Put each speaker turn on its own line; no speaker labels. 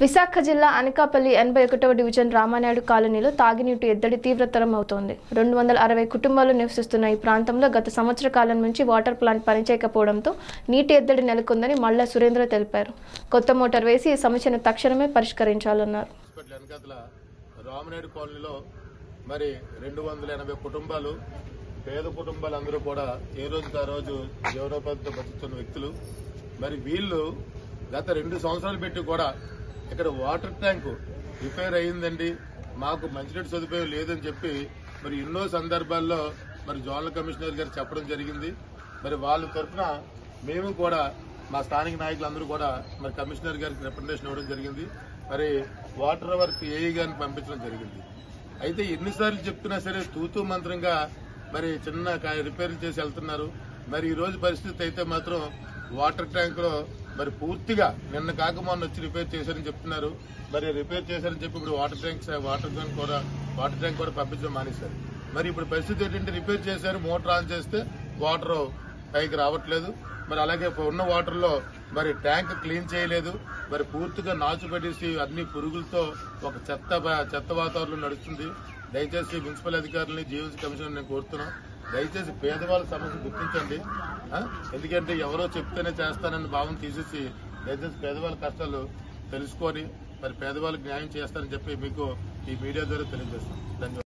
విశాఖ జిల్లా అనకాపల్లి ఎనభై ఒకటవ డివిజన్ రామానాయుడు కాలనీలో తాగినీటి ఎద్దడి తీవ్రతరం అవుతోంది. రెండు వందల అరవై కుటుంబాలు నివసిస్తున్న ఈ ప్రాంతంలో గత సంవత్సర కాలం నుంచి వాటర్ ప్లాంట్ పనిచేయకపోవడంతో నీటి ఎద్దడి నెలకొందని మల్లా సురేంద్ర తెలిపారు. కొత్త మోటార్ వేసి ఈ సమస్యను తక్షణమే పరిష్కరించాలన్నారు.
రామనాయుడు కాలనీలో మరి రెండు వందల ఎనభై కుటుంబాలు పేద కుటుంబాలు అందరూ కూడా ఏ రోజుకి ఆ రోజు జీవనోపాధితో బతుకుతున్న వ్యక్తులు. మరి వీళ్ళు గత రెండు సంవత్సరాలు పెట్టి కూడా ఇక్కడ వాటర్ ట్యాంకు రిపేర్ అయ్యిందండి. మాకు మంచినీటి సదుపాయం లేదని చెప్పి మరి ఎన్నో సందర్భాల్లో మరి జోనల్ కమిషనర్ గారు చెప్పడం జరిగింది. మరి వాళ్ళ తరఫున మేము కూడా మా స్థానిక నాయకులందరూ కూడా మరి కమిషనర్ గారికి రిప్రజెంటేషన్ ఇవ్వడం జరిగింది. మరి వాటర్ వర్క్ ఏఈ గారిని పంపించడం జరిగింది. అయితే ఎన్నిసార్లు చెప్తున్నా సరే తూతూ మంత్రంగా మరి చిన్న కా- రిపేర్లు చేసి వెళ్తున్నారు. మరి ఈ రోజు పరిస్థితి అయితే మాత్రం వాటర్ ట్యాంక్లో మరి పూర్తిగా నిన్న కాక మొన్న వచ్చి రిపేర్ చేశారని చెప్తున్నారు. మరి రిపేర్ చేశారని చెప్పి ఇప్పుడు వాటర్ ట్యాంక్ వాటర్ ట్యాంక్ కూడా వాటర్ ట్యాంక్ కూడా పంపించడం మానేశారు. మరి ఇప్పుడు పరిస్థితి ఏంటంటే రిపేర్ చేశారు మోటార్ ఆన్ చేస్తే వాటర్ పైకి రావట్లేదు. మరి అలాగే ఉన్న వాటర్లో మరి ట్యాంక్ క్లీన్ చేయలేదు. మరి పూర్తిగా నాచు పెట్టేసి అన్ని పురుగులతో ఒక చెత్త చెత్త వాతావరణం నడుస్తుంది. దయచేసి మున్సిపల్ అధికారులని జీవీసీ కమిషన్ నేను కోరుతున్నాను. దయచేసి పేదవాళ్ళ సమస్య గుర్తించండి. ఎందుకంటే ఎవరో చెప్తేనే చేస్తానని భావం తీసేసి దయచేసి పేదవాళ్ళ కష్టాలు తెలుసుకొని మరి పేదవాళ్ళకి న్యాయం చేస్తానని చెప్పి మీకు ఈ మీడియా ద్వారా తెలియజేస్తాం ధన్యవాదాలు.